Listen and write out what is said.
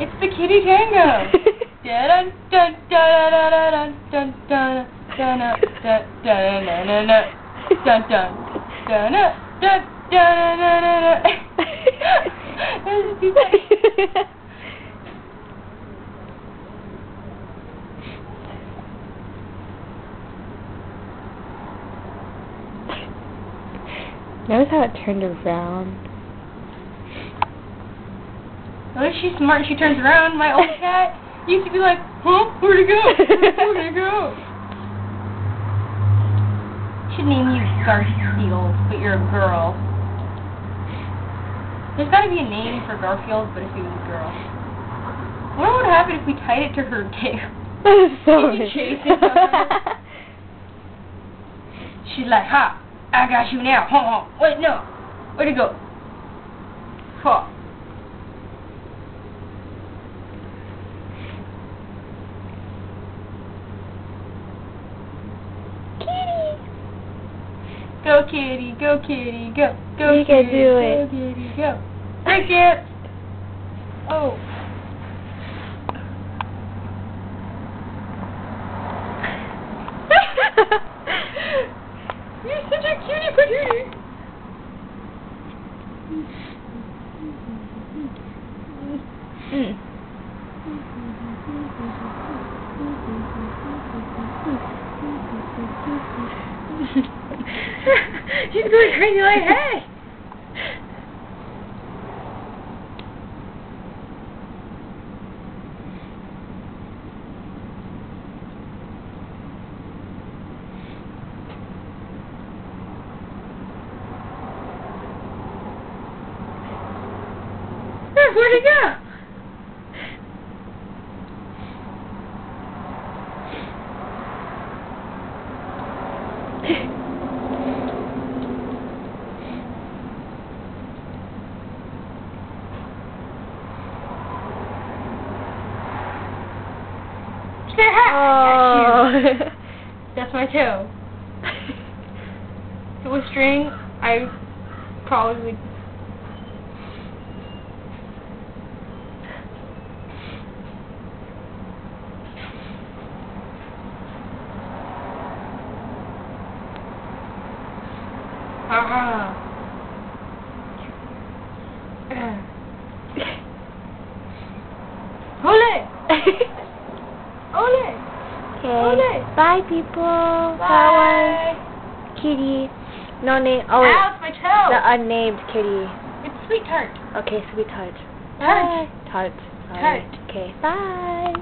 It's the kitty tango. Notice how it turned around. Oh, she's smart. She turns around. My old cat used to be like, huh? Where'd it go? Where'd it go? Should name you Garfield, but you're a girl. There's got to be a name for Garfield, but if he was a girl. I wonder what would happen if we tied it to her tail. That is so chase it. She's like, ha, I got you now. Huh, huh. Wait, no. Where'd it go? Huh. Go kitty, go kitty, go. Go You can kitty, do go it. kitty, go. Break it! Oh. You're such a cutie patootie. Mm. She's going crazy like, hey! Where'd it go? Oh. That's my toe. If it was string, I probably would. Ah. Ole! Ole! Okay. Ole. Bye, people. Bye! Kitty. No name. Oh, wait. Ow, my toe! The unnamed Kitty. It's Sweetheart. Okay, sweetheart. Tart. Tart. Tart. Okay. Bye.